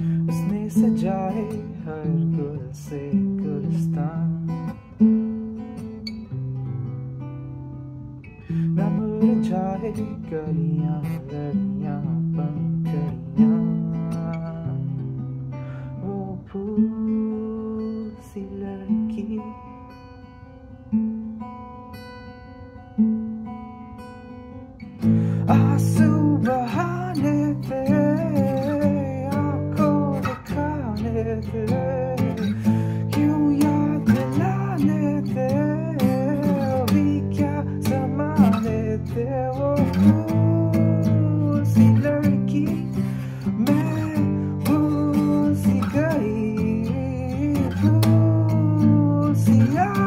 उसने सजाए हर गुल से गुलस्तान। न मुरझाए गलियाँ Yeah.